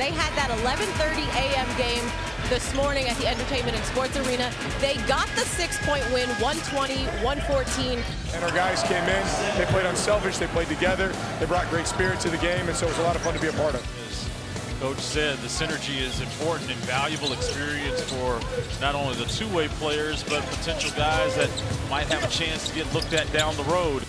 They had that 11:30 a.m. game this morning at the Entertainment and Sports Arena. They got the six-point win, 120-114. And our guys came in, they played unselfish, they played together, they brought great spirit to the game, and so it was a lot of fun to be a part of. As Coach said, the synergy is important and valuable experience for not only the two-way players, but potential guys that might have a chance to get looked at down the road.